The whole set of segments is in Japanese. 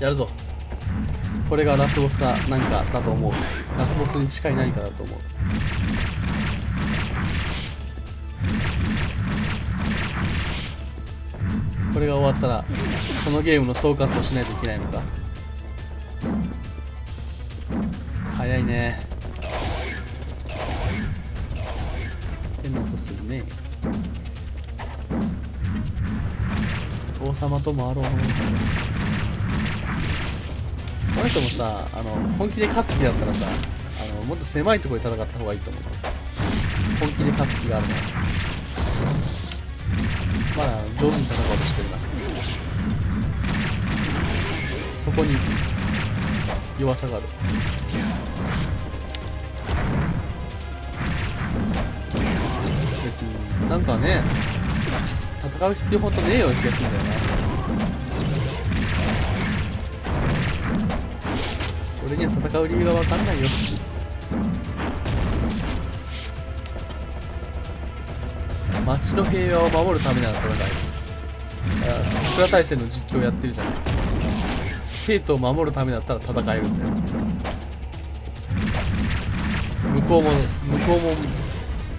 やるぞ。これがラスボスか何かだと思う。ラスボスに近い何かだと思う。これが終わったらこのゲームの総括をしないといけないのか。早いね。変な音するね。王様ともあろうこの人もさあの本気で勝つ気だったらさあのもっと狭いところで戦った方がいいと思う本気で勝つ気があるなまだ上手に戦おうとしてるな。そこに弱さがある。別になんかね戦う必要ほんとねえような気がするんだよな。俺には戦う理由が分かんないよ。街の平和を守るためなら戦いあ桜大戦の実況やってるじゃない。帝都を守るためだったら戦えるんだよ。向こうも向こうも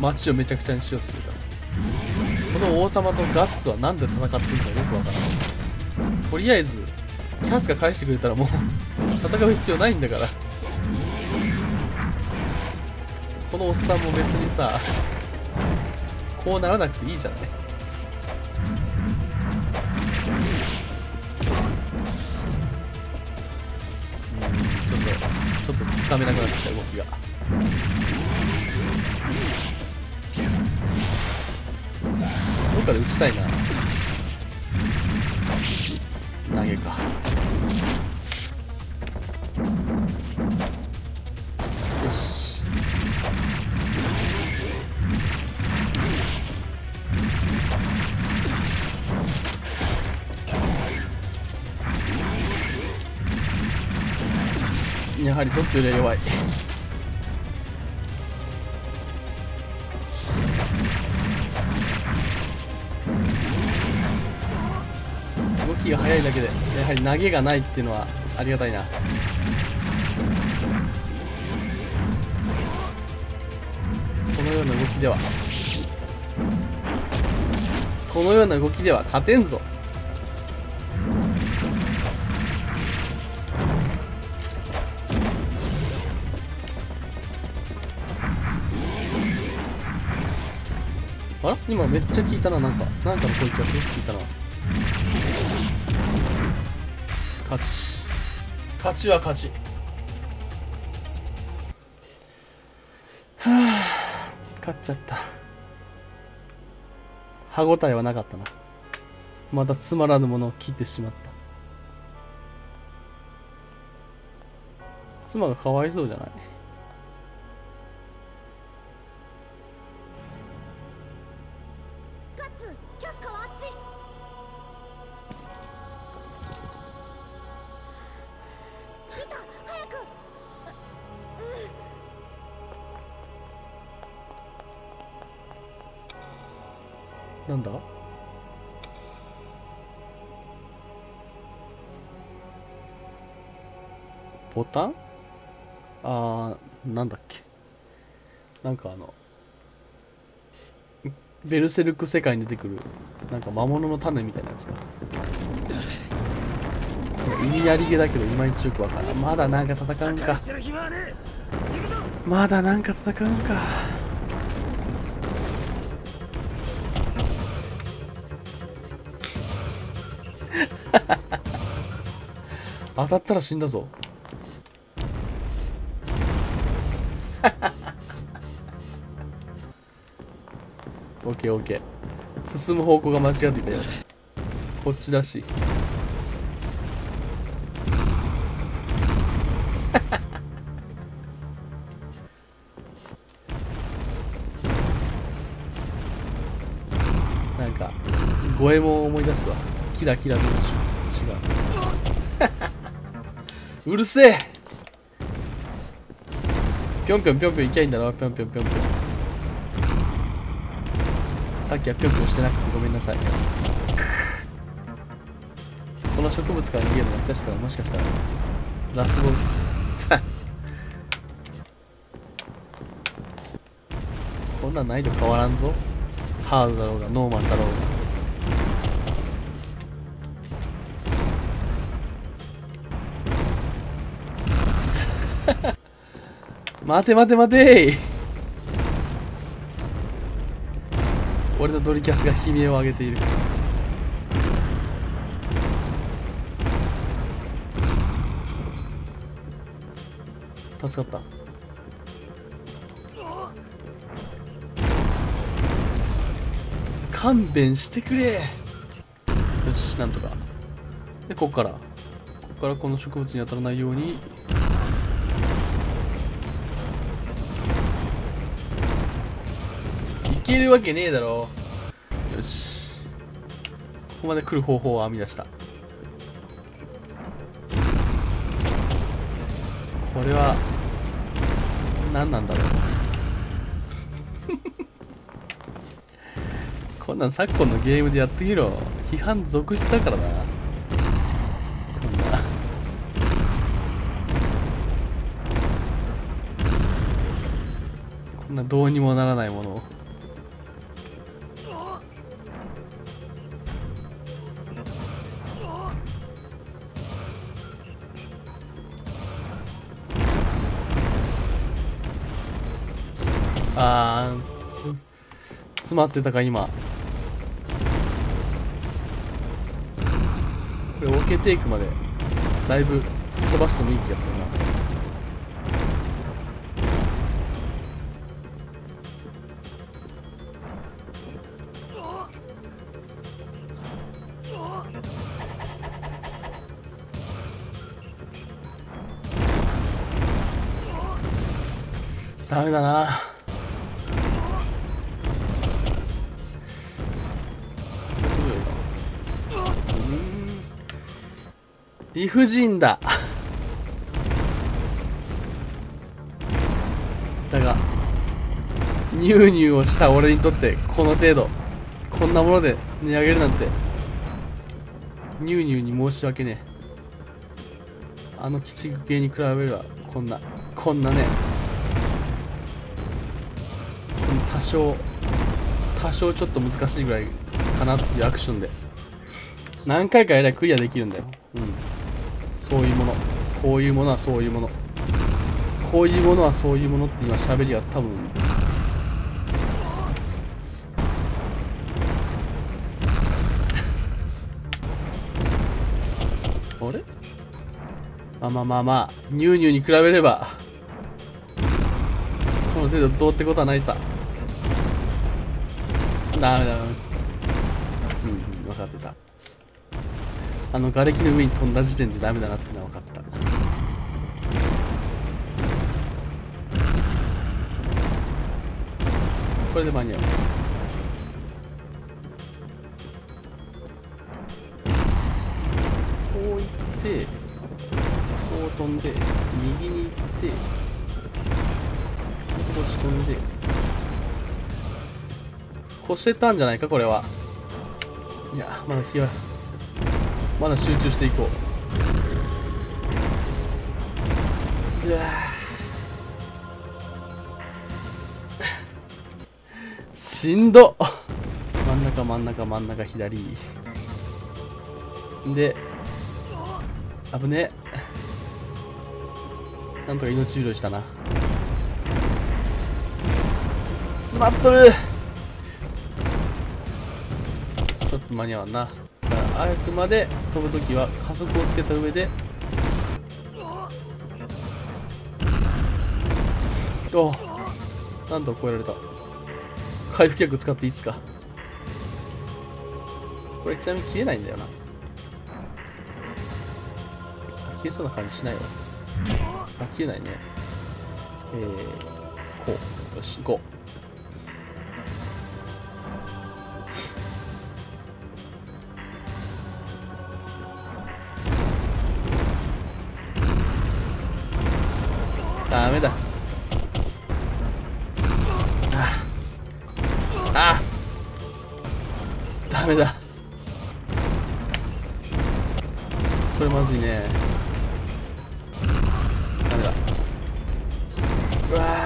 街をめちゃくちゃにしようとするから。この王様とガッツは何で戦ってるかよくわからない。とりあえずキャスが返してくれたらもう 戦う必要ないんだから。このおっさんも別にさこうならなくていいじゃない。ちょっとちょっとつかめなくなってきた動きが。どっかで打ちたいな。投げか。よし。やはりゾットよりは弱い。はり投げがないっていうのはありがたいな。そのような動きでは。そのような動きでは勝てんぞ。あら？今めっちゃ聞いたな。なんかなんかの声がすごく聞いたな。勝ち。勝ちは勝ち。はあ勝っちゃった。歯応えはなかったな。またつまらぬものを切ってしまった。妻がかわいそうじゃない？ガッツキャスカはあっちなんだ？ボタン？あーなんだっけ？なんかあのベルセルク世界に出てくるなんか魔物の種みたいなやつか。意味ありげだけどいまいちよくわからん。まだなんか戦うんか。まだなんか戦うんか当たったら死んだぞ。オッケーオッケー進む方向が間違っていたよ。こっちだし。なんか五右衛門を思い出すわ。キラキラと違う。うるせえ。ぴょんぴょんぴょんぴょん行きゃいいんだろ。ぴょんぴょんぴょんぴょん。さっきはぴょんぴょんしてなくてごめんなさい。この植物から逃げるの下手したらもしかしたらラスボさ こんなん難易度変わらんぞ。ハードだろうがノーマルだろうが。待て待て待て。俺のドリキャスが悲鳴を上げている。助かった。勘弁してくれ。よしなんとか。でこっから。こっからこの植物に当たらないように。けるわけねえだろ。よし。ここまで来る方法を編み出した。これは何なんだろう。こんなん昨今のゲームでやってみろ。批判続出だからな。こんな。こんなどうにもならないものを。あーつ詰まってたか今。これオケテイクまでだいぶすっ飛ばしてもいい気がするな。ダメだな。理不尽だ。だがニューニューをした俺にとってこの程度こんなもので値上げるなんてニューニューに申し訳ねえ。あの鬼畜系に比べればこんなこんなねこの多少多少ちょっと難しいぐらいかなっていうアクションで。何回かやればクリアできるんだよ。うん。そういうもの。こういうものはそういうもの。こういうものはそういうものって今喋りは多分。あれ？まあまあまあまあ。ニューニューに比べれば。この程度どうってことはないさ。ダメだ。うあの瓦礫の上に飛んだ時点でダメだなってのは分かった。これで間に合う。こう行ってこう飛んで右に行ってこっち飛んで。越せたんじゃないかこれは。いやまだ気はまだ集中していこう。うわしんど。真ん中真ん中真ん中左。で危ねえ。なんとか命拾いしたな。詰まっとる。ちょっと間に合わんな。あくまで飛ぶ時は加速をつけた上で。おなんと超えられた。回復薬使っていいっすか？これちなみに切れないんだよな。消えそうな感じしないわ。あ消えないね。えー、こう。よし5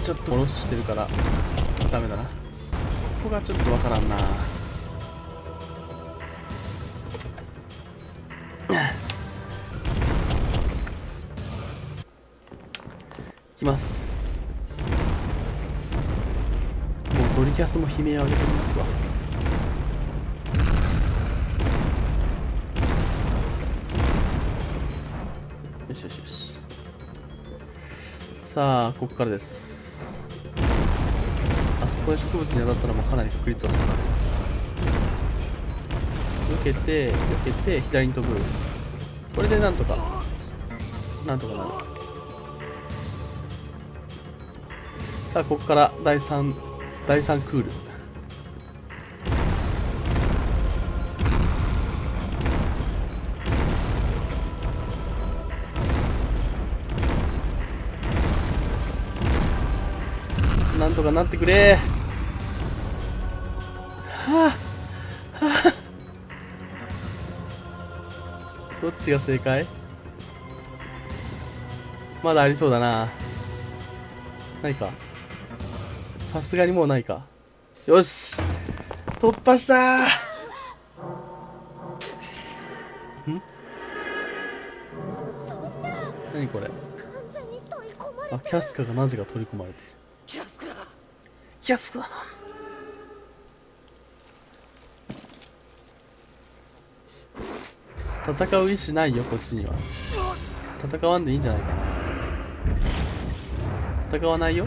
ちょっと。戻してるから。ダメだな。ここがちょっとわからんな。いきます。もうドリキャスも悲鳴を上げてみますわ。よしよしよし。さあここからです。こで植物に当たったらもかなり確率は下がる。避けて避けて左に飛ぶ。これでなんとかなんとかなる。さあここから第3第3クール。なんとかなってくれ。あ、はあ、どっちが正解？まだありそうだな。ないか。さすがにもうないか。よし。突破した。ん？何これ？あキャスカがなぜか取り込まれてる。キャスかキャスカ戦う意志ないよこっちには。戦わんでいいんじゃないかな。戦わないよ。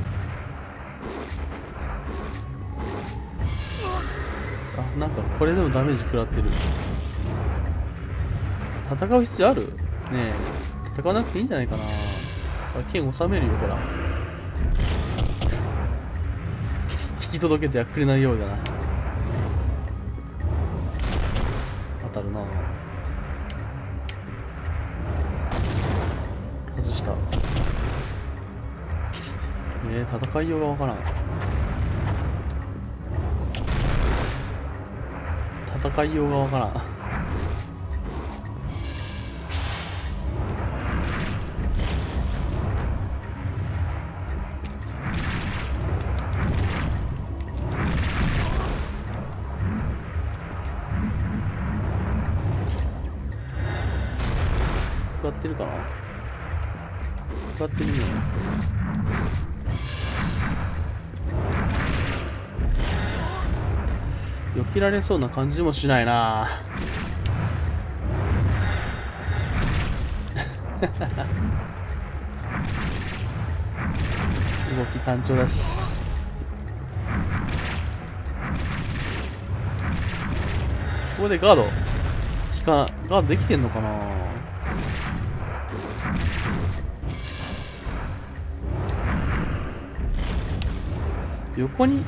あなんかこれでもダメージ食らってる。戦う必要ある？ねえ。戦わなくていいんじゃないかな。あれ剣収めるよほら。聞き届けてはくれないようだな。当たるな。した。えー、戦いようがわからん。戦いようがわからん。食らってるかな？食らってるね避けられそうな感じもしないな。動き単調だし。ここでガード。効かガードできてんのかな？横に。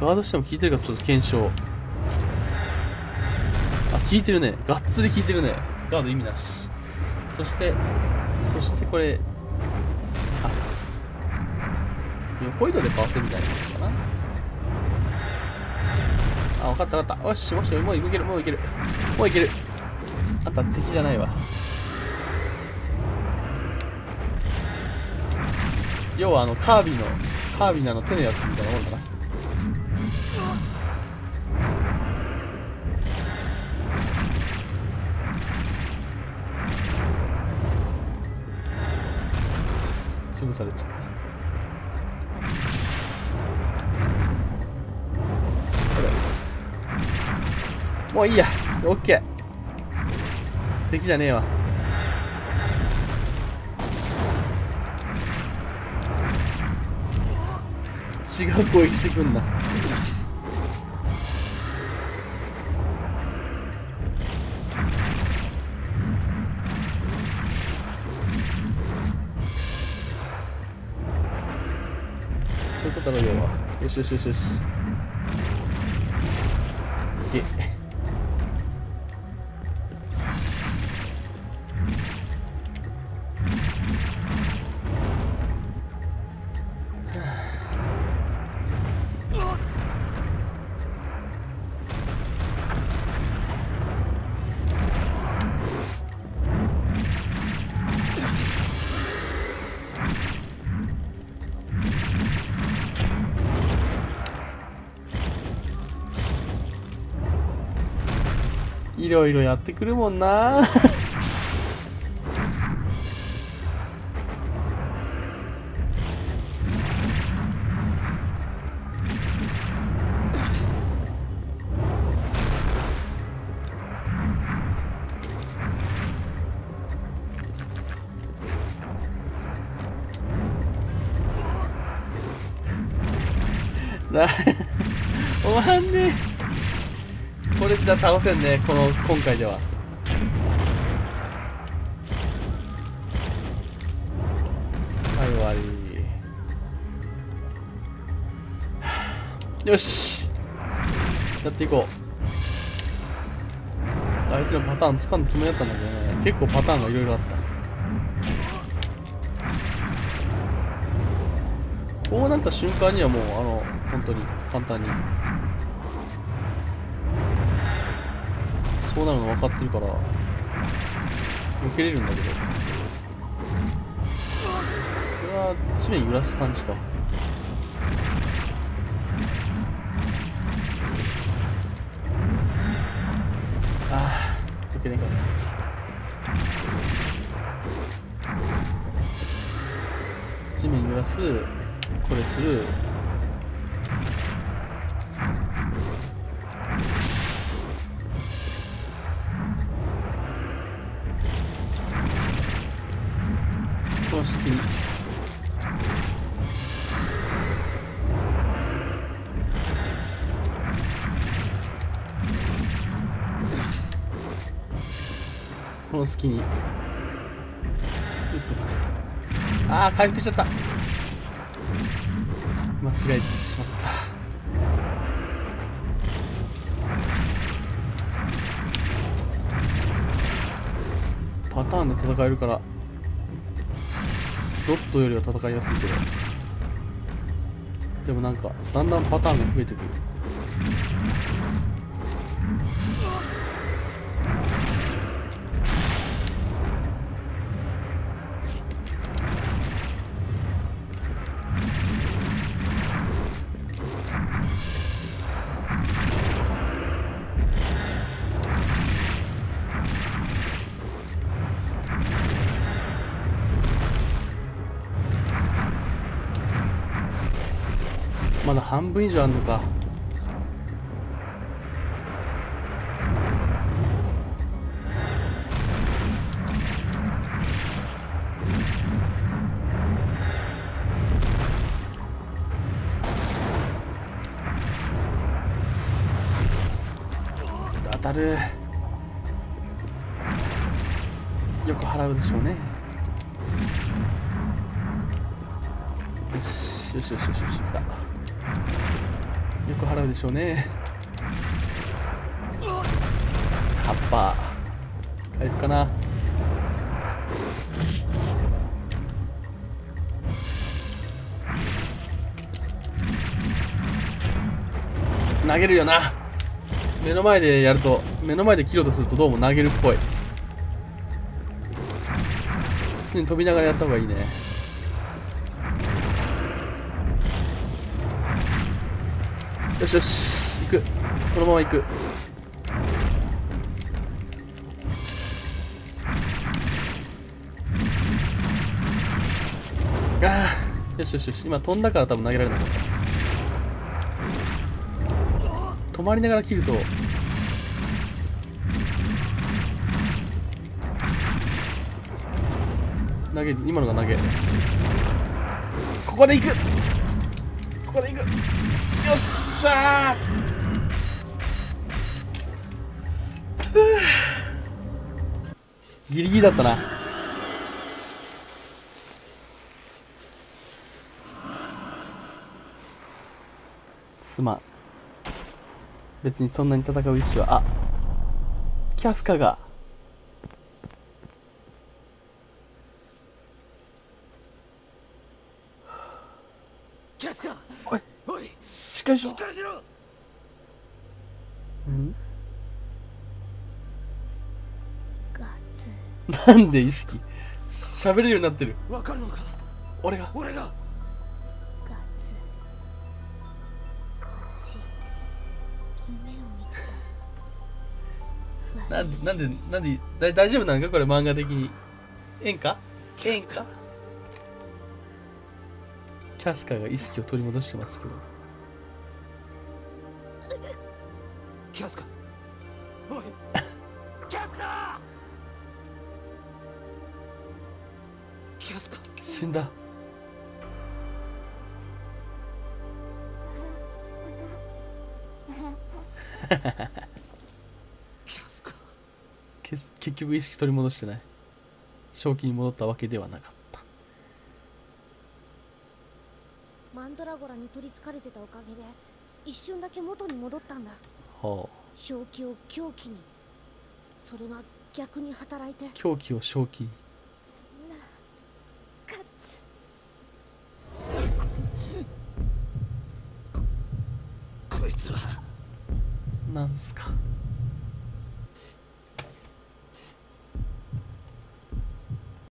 ガードしても効いてるかちょっと検証。あ効いてるね。がっつり効いてるね。ガード意味なし。そしてそしてこれあ横移動でかわせるみたいな感じかな。あ分かった分かった。よしもしもういけるもういける。もういける。あんた敵じゃないわ。要はあのカービィのカービィのの手のやつみたいなもんだな。潰されちゃった。もういいや。オッケー。敵じゃねえわ。違う攻撃してくんな。そういうことだろ要は。よしよしよしよし。いけいろいろやってくるもんな。倒せんねこの今回では。はい終わり。よし。やっていこう。相手のパターン掴んだつもりだったんだけどね。結構パターンがいろいろあった。こうなった瞬間にはもうあの本当に簡単に。そうなるの分かってるから避けれるんだけど。これは地面揺らす感じか。ああ避けれんかった地面揺らすこれする。の隙に。打っとああ回復しちゃった。間違えてしまった。パターンで戦えるからゾットよりは戦いやすいけど。でもなんかだんだんパターンが増えてくる。分以上あんのか。当たる。よく払うでしょうね。よしよしよしよしよし来た。く払うでしょうね。葉っぱ回復かな。投げるよな。目の前でやると目の前で切ろうとするとどうも投げるっぽい。常に飛びながらやった方がいいね。よしよし行く。このまま行く。あーよしよしよし今飛んだから多分投げられなかった。止まりながら切ると。投げ今のが投げ。ここで行く。ここで行く。よっしゃー。ギリギリだったな。すまん。別にそんなに戦う意思は。あ。キャスカがキャスカおいおいしっかりしろしっかりしろガッツ。なんで意識？喋れるようになってる。わかるのか？俺が。俺が。ガッツ。私夢を見た。なんでなんでなんでだ大丈夫なのか？これ漫画的に。ええんかええんかキャスカーが意識を取り戻してますけど結局意識取り戻してない。正気に戻ったわけではなかった。マンドラゴラに取りつかれてたおかげで一瞬だけ元に戻ったんだ。はあ正気を狂気に。それが逆に働いて。狂気を正気に